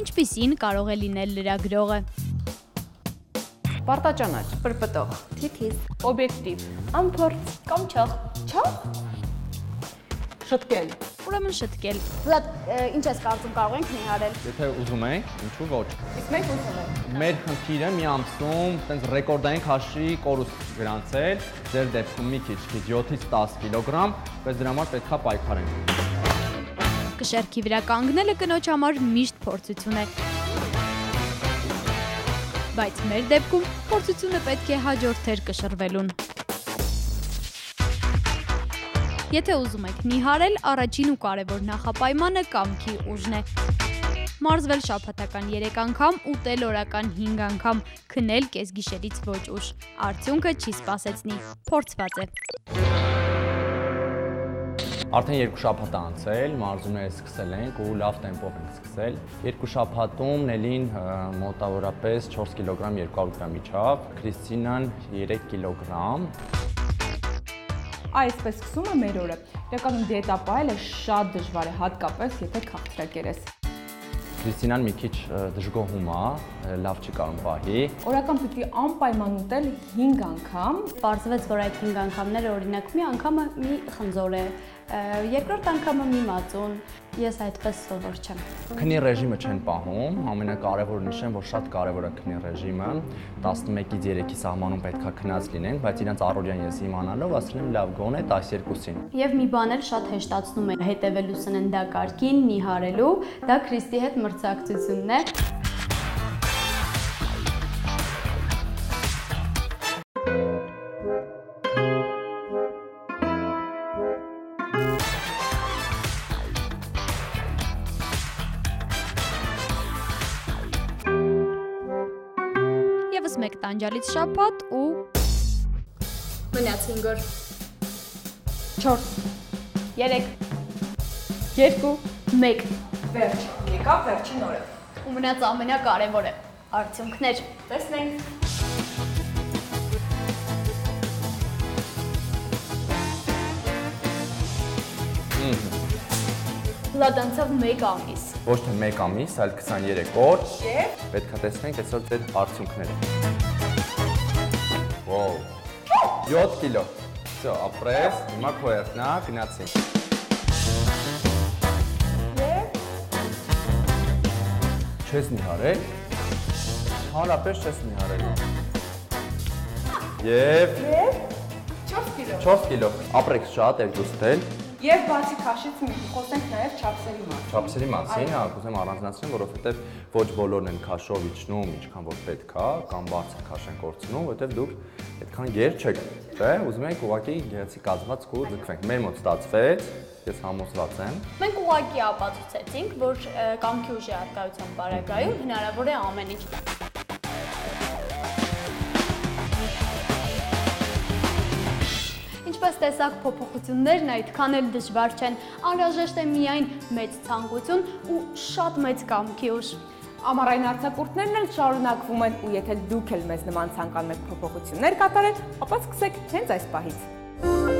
ինչպիսին կարող է լինել լրագրողը։ Պարտաճանաչ, պրպտող, Թիթիզ, օբյեկտիվ, ամփորձ, Կամ չող։ չափ, շտկել, Ուրեմն շտկել։ Վլադ, ինչ ես կարծում կարող ենք նիհարել։ Եթե ուզում ենք, ինչու ոչ։ իսկ մենք ուզում ենք։ Մեր խնդիրը մի ամսում տենց ռեկորդային քաշի կորուստ գրանցել, ձեր դեպքում մի քիչ, քիչ 7-ից 10 կիլոգրամ, բայց դրա համար պետքա պայքարենք ոսկե շերքի վրա կանգնելը կնոջ համար միշտ փորձություն է։ Բայց մեր դեպքում փորձությունը պետք է հաջորդեր կշռվելուն։ Եթե ուզում եք նիհարել, առաջին ու կարևոր նախապայմանը կամքի ուժն է։ Մարզվել շաբաթական 3 անգամ, ուտել օրական 5 անգամ, քնել կեսգիշերից ոչ ուշ։ Արդյունքը չի սпасեցնի։ Փորձված է։ Ա Արդեն երկու շաբաթ է անցել, մարզումները սկսել ենք ու լավ տեմպով ենք սկսել։ Երկու շաբաթում Նելին մոտավորապես 4 կիլոգրամ 200 գրամ իջավ, Քրիստինան 3 կիլոգրամ, Այսպես սկսում է մեր օրը։ Իրականում դիետա պահելը շատ դժվար է, հատկապես եթե քաղցրակեր ես։ Քրիստինան մի քիչ դժգոհում է, լավ չի կարում պահի։ Օրական պիտի անպայման ուտել 5 անգամ, Պարզվեց, որ այդ 5 անգամները օրինակ մի անգամը մի խնձոր է, երկրորդ անգամը մի մածուն։ Ես այդպես սովոր չեմ։ Քնի ռեժիմը չեն պահում, ամենակարևորը նշեմ, որ շատ կարևոր է քնի ռեժիմը։ 11-ից 3-ի սահմանում պետքա քնած լինեն, բայց իրենց առօրյան ես իմանալով ասել եմ լավ գոնե 12-ին։ Եվ մի բան էլ շատ հեշտացնում է հետևելու սննդակարգին, նիհարելու, դա Քրիստի հետ մրցակցությունն է։ մեկ տանջալից շաբաթ ու Մնաց 5 օր։ 4, 3, 2, 1 վերջ։ Եկավ վերջին օրը։ ու մնաց ամենակարևորը։ Արդյունքներ։ Տեսնենք։ Լավ անցավ 1 ամիս Ոչ թե 1 ամիս, այլ 23 օր։ Եվ Պետքա տեսնենք այսօր ձեր արդյունքները։ Ոու։ 7 կիլո։ Всё, ապրես, հիմա քո երթնա, գնացինք։ Չես նիհարել։ Հանրապես չես նիհարել։ Եվ 4 կիլո։ 4 կիլո։ Ապրեք շատ եք դուստել։ Եվ բացի քաշից խոսենք նաև չափսերի մասին։ Չափսերի մասին, հա, կուզեմ առանձնացնել, որովհետև ոչ բոլորն են քաշով իջնում, ինչքան որ պետք է, կամ բարձր քաշ են կորցնում, որովհետև դուք այդքան գեր չեք, չէ՞։ Ուզում եք ուղղակի գեղեցիկ կազմած կու ձգվենք։ Մեր մոտ ստացվեց, ես համոզված եմ։ Մենք ուղղակի ապացուցեցինք, որ կամքի ուժի արկայության բարակայում հնարավոր է ամեն ինչ։ Ինչպես տեսակ, փոփոխություններն այդքան էլ դժվար չեն։ Անհրաժեշտ է միայն մեծ ցանկություն ու շատ մեծ կամքի ուժ։ Ամառային արձակուրդներն էլ շարունակվում են ու եթե դուք էլ մեզ նման ցանկանում եք փոփոխություններ կատարել, ապա սկսեք հենց այս պահից։